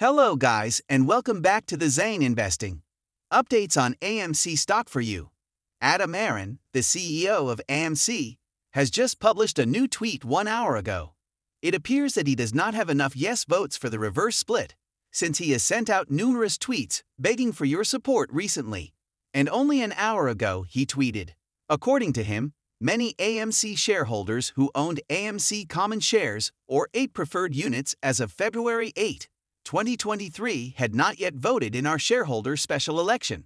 Hello, guys, and welcome back to the Zain Investing. Updates on AMC stock for you. Adam Aron, the CEO of AMC, has just published a new tweet one hour ago. It appears that he does not have enough yes votes for the reverse split, since he has sent out numerous tweets begging for your support recently. And only an hour ago, he tweeted. According to him, many AMC shareholders who owned AMC common shares or APE preferred units as of February 8, 2023 had not yet voted in our shareholder special election.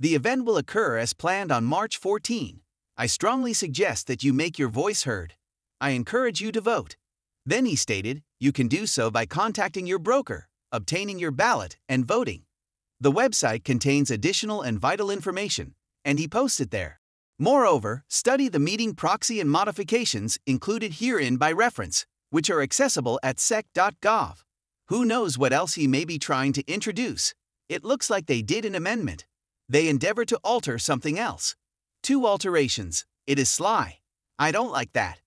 The event will occur as planned on March 14. I strongly suggest that you make your voice heard. I encourage you to vote. Then he stated, you can do so by contacting your broker, obtaining your ballot, and voting. The website contains additional and vital information, and he posted there. Moreover, study the meeting proxy and modifications included herein by reference, which are accessible at sec.gov. Who knows what else he may be trying to introduce? It looks like they did an amendment. They endeavor to alter something else. Two alterations. It is sly. I don't like that.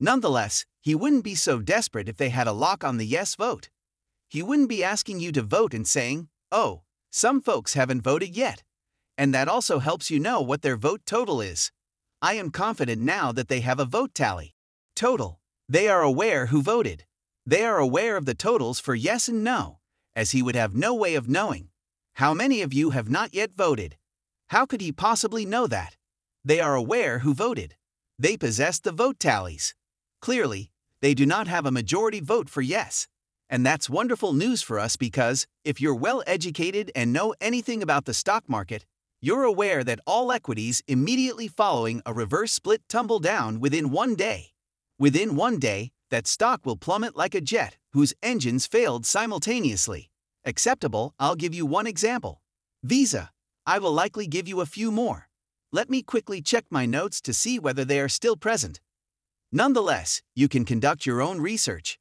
Nonetheless, he wouldn't be so desperate if they had a lock on the yes vote. He wouldn't be asking you to vote and saying, oh, some folks haven't voted yet. And that also helps you know what their vote total is. I am confident now that they have a vote tally. Total. They are aware who voted. They are aware of the totals for yes and no, as he would have no way of knowing. How many of you have not yet voted? How could he possibly know that? They are aware who voted. They possess the vote tallies. Clearly, they do not have a majority vote for yes. And that's wonderful news for us because, if you're well educated and know anything about the stock market, you're aware that all equities immediately following a reverse split tumble down within one day. Within one day, that stock will plummet like a jet whose engines failed simultaneously. Acceptable, I'll give you one example. Visa. I will likely give you a few more. Let me quickly check my notes to see whether they are still present. Nonetheless, you can conduct your own research.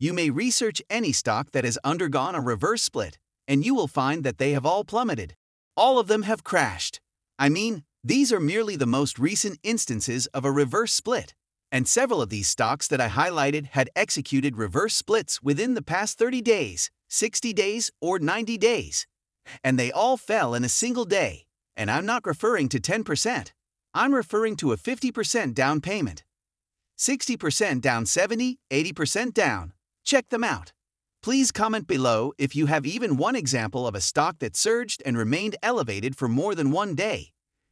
You may research any stock that has undergone a reverse split, and you will find that they have all plummeted. All of them have crashed. I mean, these are merely the most recent instances of a reverse split and several of these stocks that I highlighted had executed reverse splits within the past 30 days, 60 days, or 90 days. And they all fell in a single day. And I'm not referring to 10%. I'm referring to a 50% down payment. 60% down 70, 80% down. Check them out. Please comment below if you have even one example of a stock that surged and remained elevated for more than one day,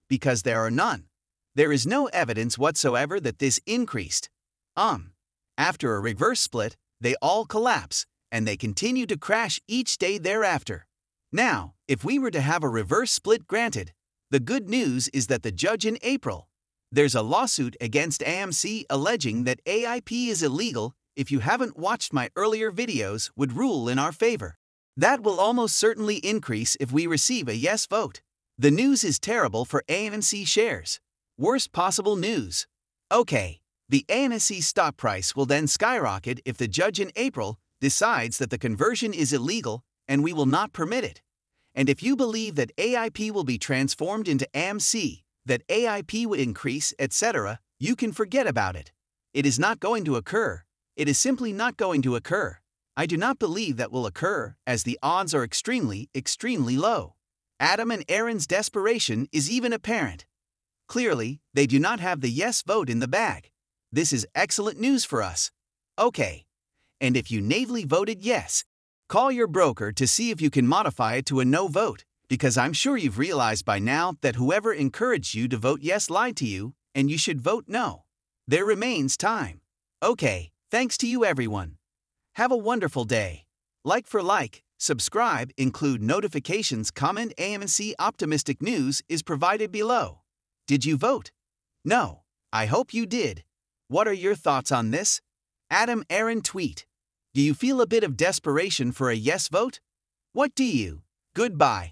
because there are none. There is no evidence whatsoever that this increased. Um, after a reverse split, they all collapse, and they continue to crash each day thereafter. Now, if we were to have a reverse split granted, the good news is that the judge in April, there's a lawsuit against AMC alleging that AIP is illegal if you haven't watched my earlier videos would rule in our favor. That will almost certainly increase if we receive a yes vote. The news is terrible for AMC shares. Worst possible news. Okay, the AMC stock price will then skyrocket if the judge in April decides that the conversion is illegal and we will not permit it. And if you believe that AIP will be transformed into AMC, that AIP will increase, etc., you can forget about it. It is not going to occur. It is simply not going to occur. I do not believe that will occur, as the odds are extremely, extremely low. Adam and Aron's desperation is even apparent. Clearly, they do not have the yes vote in the bag. This is excellent news for us. Okay. And if you naively voted yes, call your broker to see if you can modify it to a no vote, because I'm sure you've realized by now that whoever encouraged you to vote yes lied to you, and you should vote no. There remains time. Okay, thanks to you everyone. Have a wonderful day. Like for like, subscribe, include notifications, comment AMC Optimistic News is provided below. Did you vote? No. I hope you did. What are your thoughts on this? Adam Aron tweet. Do you feel a bit of desperation for a yes vote? What do you? Goodbye.